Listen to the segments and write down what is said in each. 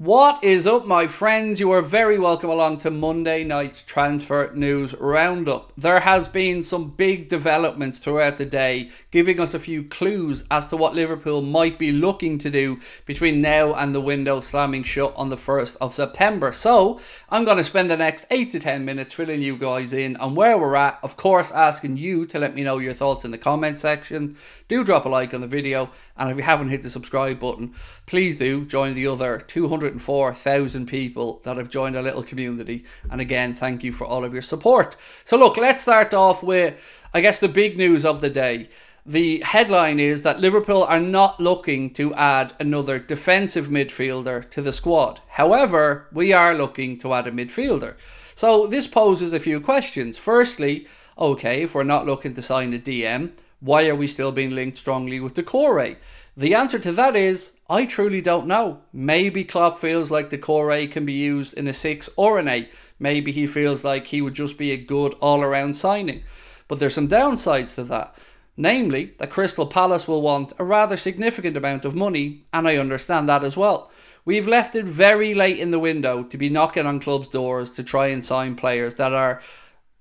What is up, my friends? You are very welcome along to Monday night's transfer news roundup. There has been some big developments throughout the day, giving us a few clues as to what Liverpool might be looking to do between now and the window slamming shut on the 1st of September. So, I'm going to spend the next 8 to 10 minutes filling you guys in on where we're at. Of course, asking you to let me know your thoughts in the comment section. Do drop a like on the video, and if you haven't hit the subscribe button, please do join the other 200 104,000 people that have joined our little community. And again, thank you for all of your support. So, look, let's start off with, I guess, the big news of the day. The headline is that Liverpool are not looking to add another defensive midfielder to the squad. However, we are looking to add a midfielder. So, this poses a few questions. Firstly, okay, if we're not looking to sign a DM, why are we still being linked strongly with Doucouré? The answer to that is I truly don't know. Maybe Klopp feels like Doucouré can be used in a 6 or an 8. Maybe he feels like he would just be a good all around signing. But there's some downsides to that. Namely, that Crystal Palace will want a rather significant amount of money, and I understand that as well. We've left it very late in the window to be knocking on clubs' doors to try and sign players that are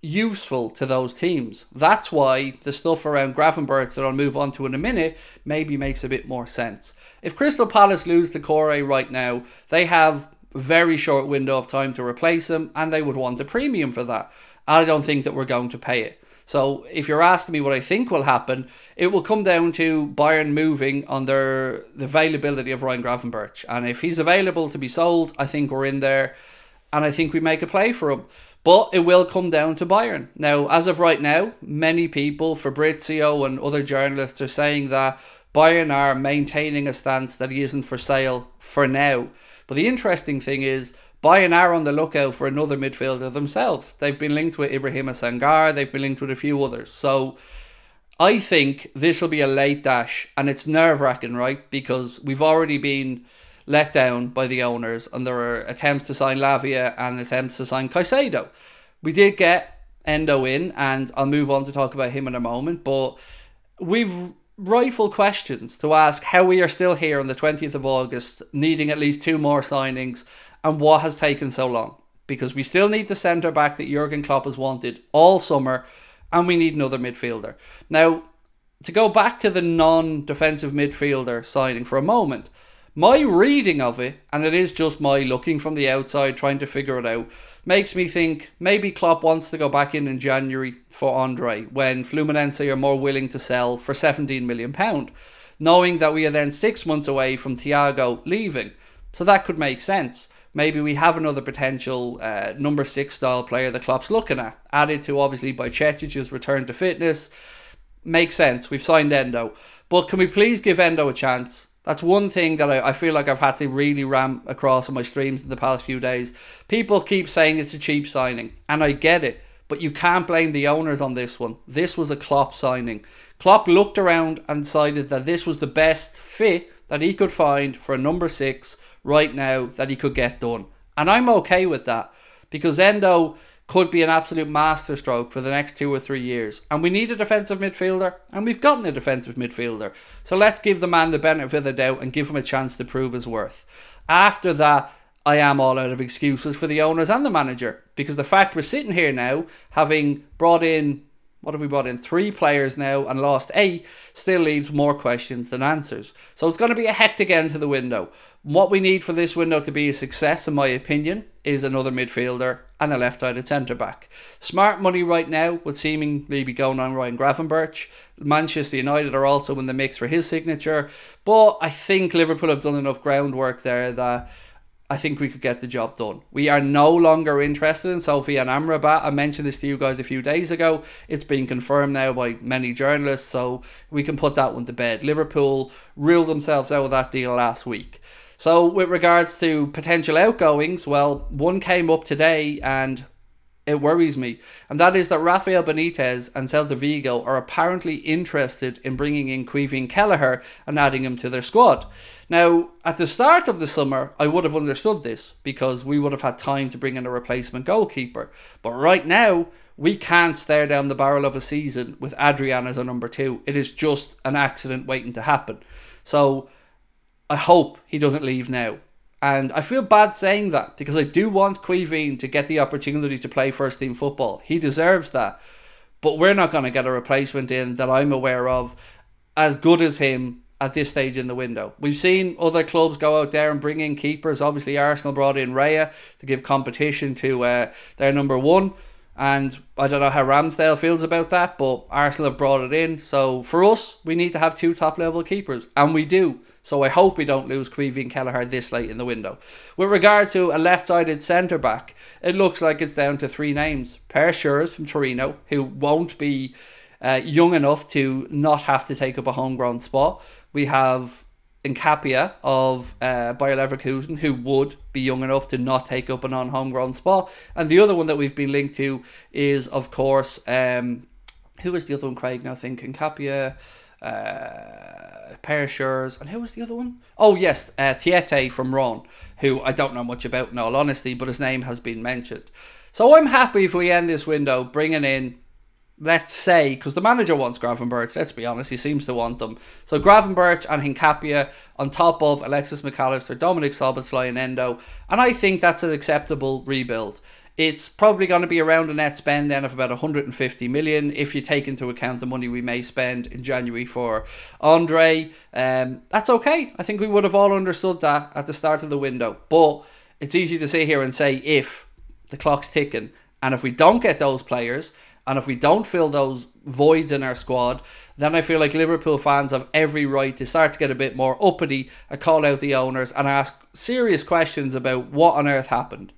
useful to those teams. That's why the stuff around Gravenberch that I'll move on to in a minute maybe makes a bit more sense. If Crystal Palace lose Doucouré right now, they have a very short window of time to replace him and they would want a premium for that. I don't think that we're going to pay it. So if you're asking me what I think will happen, it will come down to Bayern moving on their the availability of Ryan Gravenberch. And if he's available to be sold, I think we're in there and I think we make a play for him. But it will come down to Bayern. Now, as of right now, many people, Fabrizio and other journalists, are saying that Bayern are maintaining a stance that he isn't for sale for now. But the interesting thing is, Bayern are on the lookout for another midfielder themselves. They've been linked with Ibrahima Sangare, they've been linked with a few others. So I think this will be a late dash, and it's nerve wracking, right? Because we've already been let down by the owners, and there were attempts to sign Lavia and attempts to sign Caicedo. We did get Endo in, and I'll move on to talk about him in a moment, but we've rightful questions to ask how we are still here on the 20th of August, needing at least two more signings, and what has taken so long. Because we still need the centre back that Jurgen Klopp has wanted all summer, and we need another midfielder. Now, to go back to the non defensive midfielder signing for a moment, my reading of it, and it is just my looking from the outside trying to figure it out, makes me think maybe Klopp wants to go back in in January for Andre when Fluminense are more willing to sell for 17 million pound, knowing that we are then six months away from Thiago leaving. So that could make sense. Maybe we have another potential uh, number six style player that Klopp's looking at, added to obviously by Bajcetic's return to fitness. Makes sense. We've signed Endo. But can we please give Endo a chance? That's one thing that I, I feel like I've had to really ram across on my streams in the past few days. People keep saying it's a cheap signing, and I get it, but you can't blame the owners on this one. This was a Klopp signing. Klopp looked around and decided that this was the best fit that he could find for a number six right now that he could get done. And I'm okay with that because Endo could be an absolute masterstroke for the next two or three years. And we need a defensive midfielder, and we've gotten a defensive midfielder. So let's give the man the benefit of the doubt and give him a chance to prove his worth. After that, I am all out of excuses for the owners and the manager because the fact we're sitting here now, having brought in what have we brought in? Three players now and lost eight still leaves more questions than answers. So it's going to be a hectic end to the window. What we need for this window to be a success, in my opinion, is another midfielder and a left-sided centre back. Smart money right now would seemingly be going on Ryan Gravenberch. Manchester United are also in the mix for his signature, but I think Liverpool have done enough groundwork there that I think we could get the job done. We are no longer interested in Sofyan Amrabat. I mentioned this to you guys a few days ago. It's been confirmed now by many journalists, so we can put that one to bed. Liverpool ruled themselves out of that deal last week. So, with regards to potential outgoings, well, one came up today and it worries me, and that is that Rafael Benitez and Celta Vigo are apparently interested in bringing in Caoimhín Kelleher and adding him to their squad. Now, at the start of the summer, I would have understood this because we would have had time to bring in a replacement goalkeeper. But right now, we can't stare down the barrel of a season with Adrian as a number two. It is just an accident waiting to happen. So I hope he doesn't leave now. And I feel bad saying that because I do want Caoimhín to get the opportunity to play first team football. He deserves that. But we're not going to get a replacement in that I'm aware of as good as him at this stage in the window. We've seen other clubs go out there and bring in keepers. Obviously, Arsenal brought in Raya to give competition to uh, their number one. And I don't know how Ramsdale feels about that, but Arsenal have brought it in. So for us, we need to have two top level keepers, and we do. So I hope we don't lose Caoimhín Kelleher this late in the window. With regard to a left sided centre back, it looks like it's down to three names. Perr Schuurs from Torino, who won't be uh, young enough to not have to take up a homegrown spot. We have Hincapié of uh, Bayer Leverkusen, who would be young enough to not take up a non homegrown spot. And the other one that we've been linked to is, of course, um, who was the other one, Craig? Now think Hincapié, uh, Perr Schuurs, and who was the other one? Oh, yes, uh, Theate from Rennes, who I don't know much about in all honesty, but his name has been mentioned. So I'm happy if we end this window bringing in let's say, because the manager wants Gravenberch, let's be honest, he seems to want them. So Gravenberch and Hincapié on top of Alexis McAllister, Dominik Szoboszlai and Endo. And I think that's an acceptable rebuild. It's probably going to be around a net spend then of about 150 million if you take into account the money we may spend in January for Andre. Um, that's okay. I think we would have all understood that at the start of the window. But it's easy to sit here and say if the clock's ticking and if we don't get those players, and if we don't fill those voids in our squad, then I feel like Liverpool fans have every right to start to get a bit more uppity and call out the owners and ask serious questions about what on earth happened.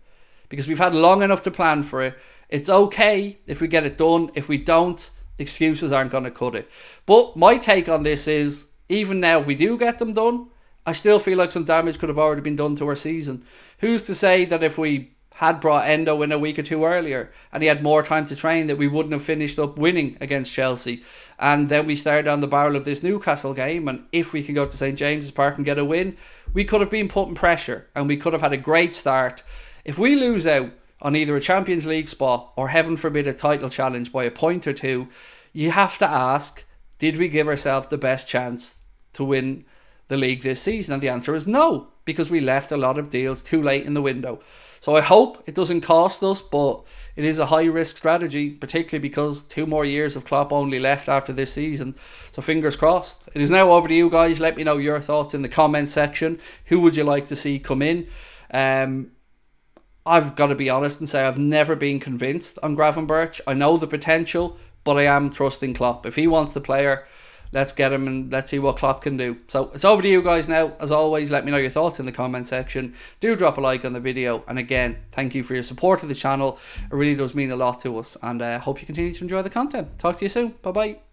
Because we've had long enough to plan for it. It's okay if we get it done. If we don't, excuses aren't going to cut it. But my take on this is even now, if we do get them done, I still feel like some damage could have already been done to our season. Who's to say that if we had brought Endo in a week or two earlier and he had more time to train that we wouldn't have finished up winning against Chelsea. And then we started on the barrel of this Newcastle game and if we can go to St James's Park and get a win, we could have been putting pressure and we could have had a great start. If we lose out on either a Champions League spot or heaven forbid a title challenge by a point or two, you have to ask, did we give ourselves the best chance to win the league this season? And the answer is no, because we left a lot of deals too late in the window. So I hope it doesn't cost us, but it is a high risk strategy, particularly because two more years of Klopp only left after this season. So fingers crossed. It is now over to you guys. Let me know your thoughts in the comment section. Who would you like to see come in? Um, I've got to be honest and say I've never been convinced on Gravenberch. I know the potential, but I am trusting Klopp. If he wants the player, let's get him and let's see what Klopp can do. So it's over to you guys now. As always, let me know your thoughts in the comment section. Do drop a like on the video. And again, thank you for your support of the channel. It really does mean a lot to us. And I uh, hope you continue to enjoy the content. Talk to you soon. Bye bye.